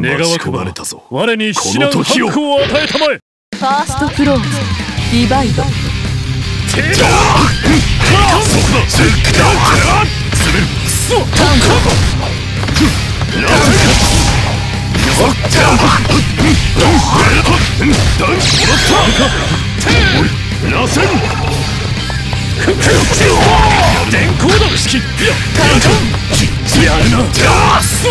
願わくばれたぞ。我に至難この時を与えたまえ。ファーストクローズディバイドてそこだせっか滑るくそカウンラセンよっじゃダンスもらったラセン電光だ式ややるなじゃあそ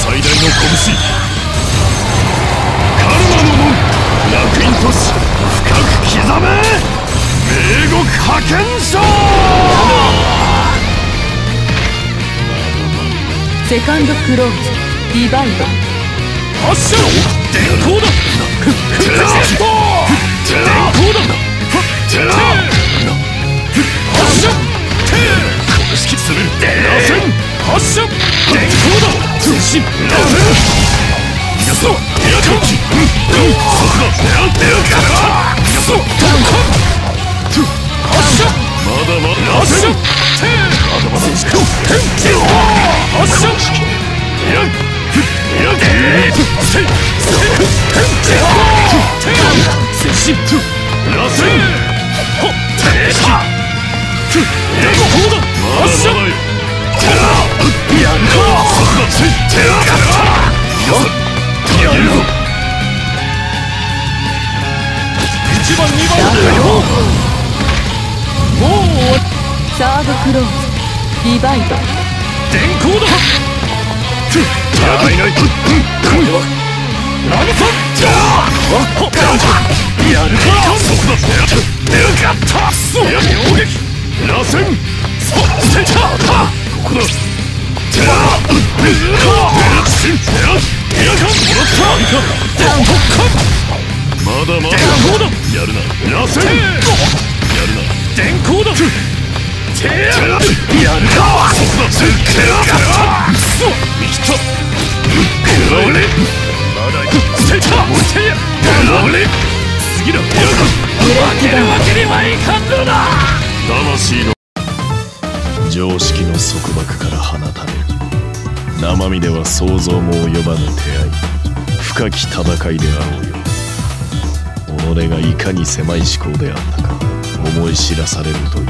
最大の拳カルマの門楽園国派遣賞セカンドクローズディバイ。ド発射電光だ電光だ発射公式するラセン発射電光だ通信ラセンやそうやかきうんうんそこだやってやからサードクローズディバイド電光だやいないラムさんじゃあほっやるか。っラセン。そうせたここだじゃあうっしんややかもらったカウントまだまだ電光だやるな。ラセンやるな。電光だてじゃあやるかそこだせっかそう生きたくられまだせたせやくられ次だやブレイクダウンわけにはいかんのだ魂の常識の束縛から放たれる。生身では想像も及ばぬ手合い。深き戦いであろうよ。己がいかに狭い思考であったか思い知らされるという。